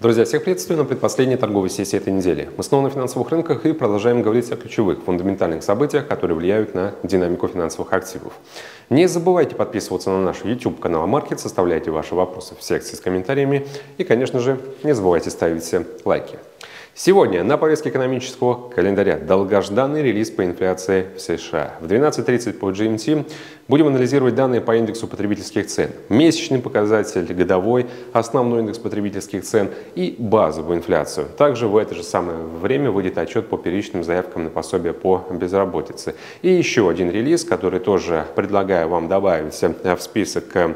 Друзья, всех приветствую на предпоследней торговой сессии этой недели. Мы снова на финансовых рынках и продолжаем говорить о ключевых фундаментальных событиях, которые влияют на динамику финансовых активов. Не забывайте подписываться на наш YouTube канал Market, составляйте ваши вопросы в секции с комментариями и, конечно же, не забывайте ставить лайки. Сегодня на повестке экономического календаря долгожданный релиз по инфляции в США. В 12.30 по GMT будем анализировать данные по индексу потребительских цен. Месячный показатель, годовой, основной индекс потребительских цен и базовую инфляцию. Также в это же самое время выйдет отчет по первичным заявкам на пособие по безработице. И еще один релиз, который тоже предлагаю вам добавить в список Э,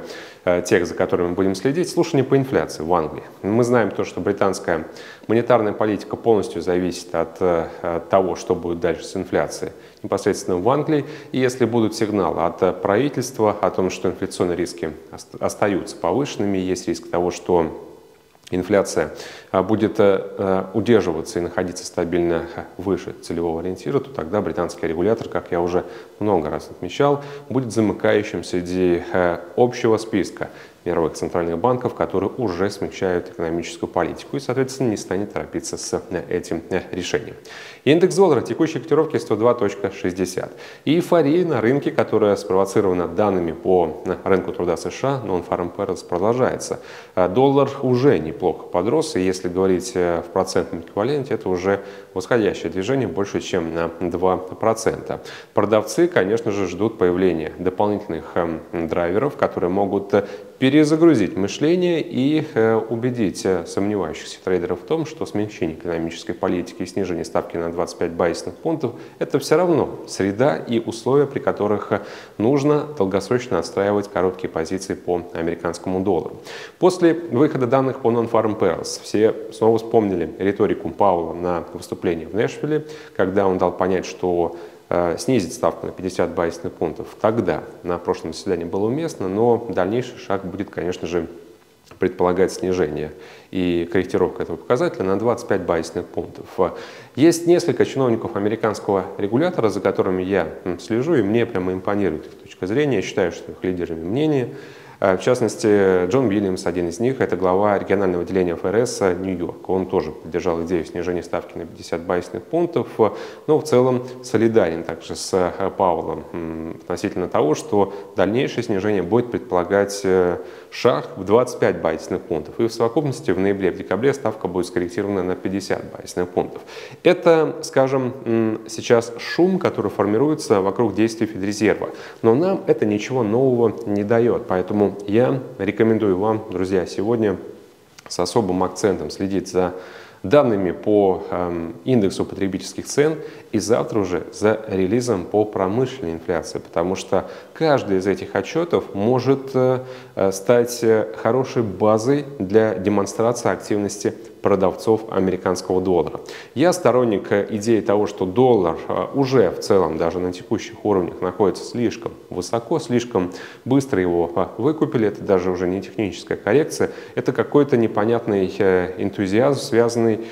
тех, за которыми мы будем следить, слушание по инфляции в Англии. Мы знаем то, что британская монетарная политика полностью зависит от, э, от того, что будет дальше с инфляцией непосредственно в Англии. И если будут сигналы от правительства о том, что инфляционные риски остаются повышенными, есть риск того, что инфляция а, будет э, э, удерживаться и находиться стабильно выше целевого ориентира, то тогда британский регулятор, как я уже много раз отмечал, будет замыкающим среди э, общего списка мировых центральных банков, которые уже смягчают экономическую политику и, соответственно, не станет торопиться с этим решением. Индекс доллара текущей котировки 102.60. И эйфория на рынке, которая спровоцирована данными по рынку труда США, Non-Farm Payrolls продолжается. Доллар уже неплохо подрос, и если говорить э, в процентном эквиваленте, это уже восходящее движение больше, чем на 2%. Продавцы, конечно же, ждут появления дополнительных эм, драйверов, которые могут перезагрузить мышление и э, убедить э, сомневающихся трейдеров в том, что смягчение экономической политики и снижение ставки на 25 базисных пунктов – это все равно среда и условия, при которых э, нужно долгосрочно отстраивать короткие позиции по американскому доллару. После выхода данных по Non-Farm Payrolls все снова вспомнили риторику Паула на выступлении в Нэшвилле, когда он дал понять, что снизить ставку на 50 базисных пунктов тогда на прошлом заседании было уместно, но дальнейший шаг будет, конечно же, предполагать снижение и корректировка этого показателя на 25 базисных пунктов. Есть несколько чиновников американского регулятора, за которыми я слежу, и мне прямо импонирует их точка зрения. Я считаю, что их лидерами мнения. Э, в частности, Джон Уильямс, один из них, это глава регионального отделения ФРС Нью-Йорк. Он тоже поддержал идею снижения ставки на 50 базисных пунктов, но в целом солидарен также с э, Паулом относительно того, что дальнейшее снижение будет предполагать э, шаг в 25 базисных пунктов. И в совокупности в ноябре, в декабре ставка будет скорректирована на 50 базисных пунктов. Это, скажем, сейчас шум, который формируется вокруг действий Федрезерва. Но нам это ничего нового не дает. Поэтому я рекомендую вам, друзья, сегодня с особым акцентом следить за данными по э, индексу потребительских цен и завтра уже за релизом по промышленной инфляции, потому что каждый из этих отчетов может э, стать э, хорошей базой для демонстрации активности продавцов американского доллара. Я сторонник э, идеи того, что доллар э, уже в целом даже на текущих уровнях находится слишком высоко, слишком быстро его э, выкупили. Это даже уже не техническая коррекция, это какой-то непонятный энтузиазм, связанный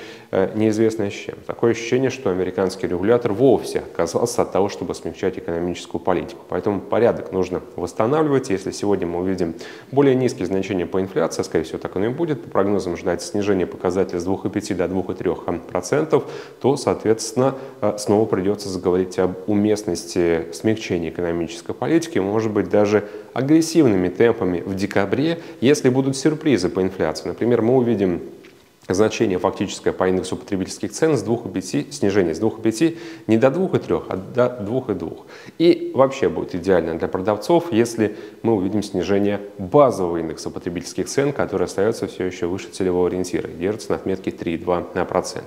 неизвестно с чем. Такое ощущение, что американский регулятор вовсе отказался от того, чтобы смягчать экономическую политику. Поэтому порядок нужно восстанавливать. Если сегодня мы увидим более низкие значения по инфляции, а, скорее всего так оно и будет, по прогнозам ждать снижение показателей показатель с 2,5 до 2,3%, то, соответственно, э, снова придется заговорить об уместности смягчения экономической политики, может быть, даже агрессивными темпами в декабре, если будут сюрпризы по инфляции. Например, мы увидим значение фактическое по индексу потребительских цен с 2,5, снижение с 2,5 не до 2,3, а до 2,2. И вообще будет идеально для продавцов, если мы увидим снижение базового индекса потребительских цен, который остается все еще выше целевого ориентира и держится на отметке 3,2%.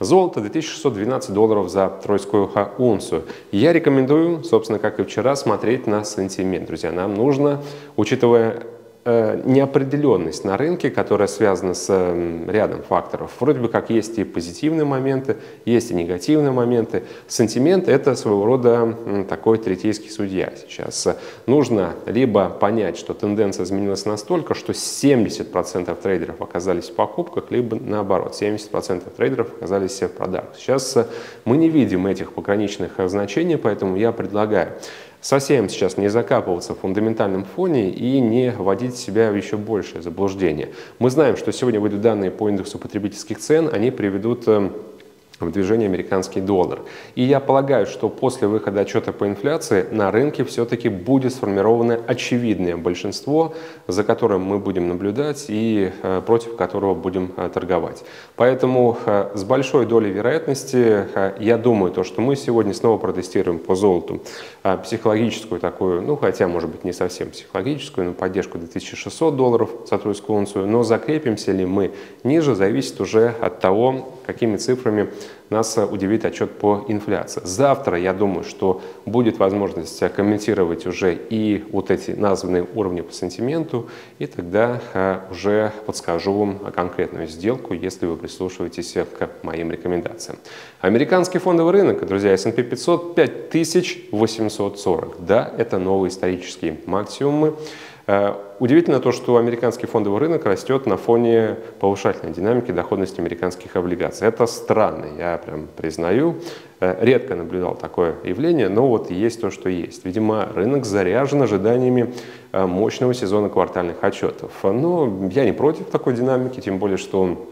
Золото 2612 долларов за тройскую унцию. Я рекомендую, собственно, как и вчера, смотреть на сантимент. Друзья, нам нужно, учитывая неопределенность на рынке, которая связана с рядом факторов. Вроде бы как есть и позитивные моменты, есть и негативные моменты. Сентимент – это своего рода такой третейский судья сейчас. Нужно либо понять, что тенденция изменилась настолько, что 70% трейдеров оказались в покупках, либо наоборот, 70% трейдеров оказались в продажах. Сейчас мы не видим этих пограничных значений, поэтому я предлагаю совсем сейчас не закапываться в фундаментальном фоне и не вводить себя в еще большее заблуждение. Мы знаем, что сегодня выйдут данные по индексу потребительских цен, они приведут эм, в движении американский доллар. И я полагаю, что после выхода отчета по инфляции на рынке все-таки будет сформировано очевидное большинство, за которым мы будем наблюдать и э, против которого будем э, торговать. Поэтому э, с большой долей вероятности я думаю, то, что мы сегодня снова протестируем по золоту психологическую такую, ну хотя может быть не совсем психологическую, но поддержку 2600 долларов за тройскую унцию, но закрепимся ли мы ниже, зависит уже от того, какими цифрами нас удивит отчет по инфляции. Завтра, я думаю, что будет возможность комментировать уже и вот эти названные уровни по сантименту, и тогда э, уже подскажу вам конкретную сделку, если вы прислушиваетесь к моим рекомендациям. Американский фондовый рынок, друзья, S&P 500 5840. Да, это новые исторические максимумы. Удивительно то, что американский фондовый рынок растет на фоне повышательной динамики доходности американских облигаций. Это странно, я прям признаю. Э, редко наблюдал такое явление, но вот есть то, что есть. Видимо, рынок заряжен ожиданиями э, мощного сезона квартальных отчетов. Но я не против такой динамики, тем более, что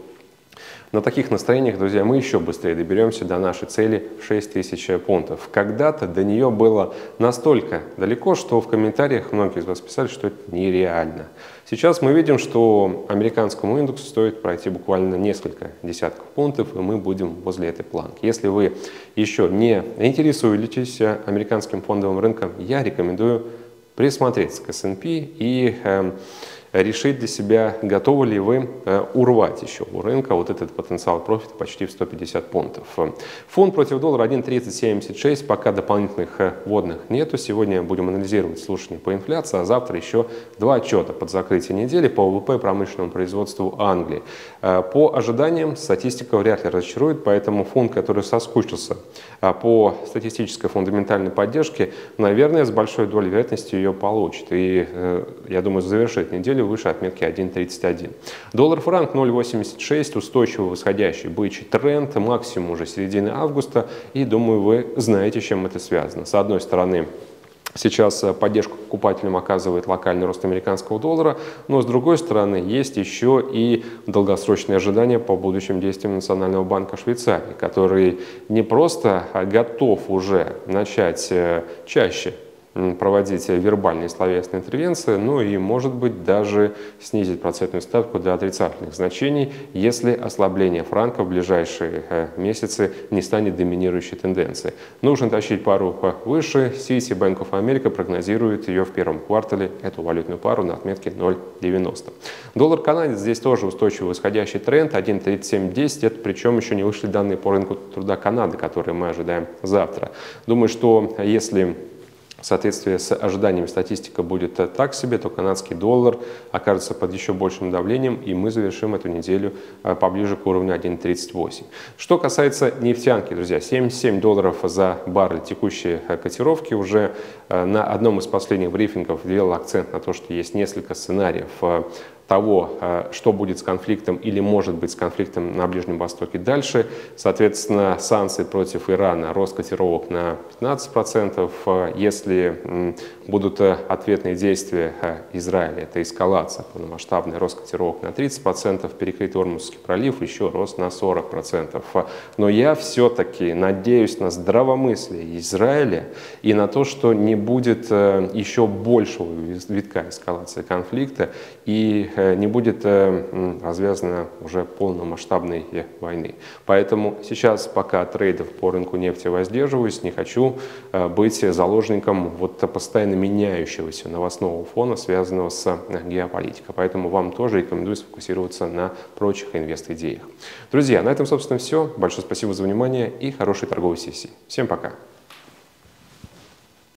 на таких настроениях, друзья, мы еще быстрее доберемся до нашей цели в 6 тысяч пунктов. Когда-то до нее было настолько далеко, что в комментариях многие из вас писали, что это нереально. Сейчас мы видим, что американскому индексу стоит пройти буквально несколько десятков пунктов, и мы будем возле этой планки. Если вы еще не интересуетесь американским фондовым рынком, я рекомендую присмотреться к S&P и э, решить для себя, готовы ли вы э, урвать еще у рынка вот этот потенциал профита почти в 150 пунктов. Фонд против доллара 1.3076, пока дополнительных э, вводных нету. Сегодня будем анализировать слушания по инфляции, а завтра еще два отчета под закрытие недели по ВВП промышленному производству Англии. Э, по ожиданиям статистика вряд ли разочарует, поэтому фонд, который соскучился по статистической фундаментальной поддержке, наверное, с большой долей вероятности ее получит. И я думаю, завершит неделю выше отметки 1.31. Доллар-франк 0.86, устойчивый восходящий бычий тренд, максимум уже середины августа. И думаю, вы знаете, с чем это связано. С одной стороны, Сейчас э, поддержку покупателям оказывает локальный рост американского доллара, но с другой стороны есть еще и долгосрочные ожидания по будущим действиям Национального банка Швейцарии, который не просто готов уже начать э, чаще проводить вербальные словесные интервенции, ну и, может быть, даже снизить процентную ставку до отрицательных значений, если ослабление франка в ближайшие э, месяцы не станет доминирующей тенденцией. Нужно тащить пару выше. City Bank of America прогнозирует ее в первом квартале, эту валютную пару, на отметке 0,90. Доллар канадец здесь тоже устойчивый восходящий тренд, 1,3710, это причем еще не вышли данные по рынку труда Канады, которые мы ожидаем завтра. Думаю, что если в соответствии с ожиданиями статистика будет так себе, то канадский доллар окажется под еще большим давлением, и мы завершим эту неделю а, поближе к уровню 1.38. Что касается нефтянки, друзья, 77 долларов за баррель текущие а, котировки. Уже на одном из последних брифингов делал акцент на то, что есть несколько сценариев того, э, что будет с конфликтом или может быть с конфликтом на Ближнем Востоке дальше. Соответственно, санкции против Ирана, рост котировок на 15%. Э, если будут э, ответные действия Израиля, это эскалация, полномасштабный рост котировок на 30%, перекрыт Ормузский пролив, еще рост на 40%. Но я все-таки надеюсь на здравомыслие Израиля и на то, что не будет еще большего витка эскалации конфликта и не будет э, развязана уже полномасштабной войны. Поэтому сейчас пока трейдов по рынку нефти воздерживаюсь, не хочу э, быть заложником вот постоянно меняющегося новостного фона, связанного с геополитикой. Поэтому вам тоже рекомендую сфокусироваться на прочих инвест-идеях. Друзья, на этом, собственно, все. Большое спасибо за внимание и хорошей торговой сессии. Всем пока!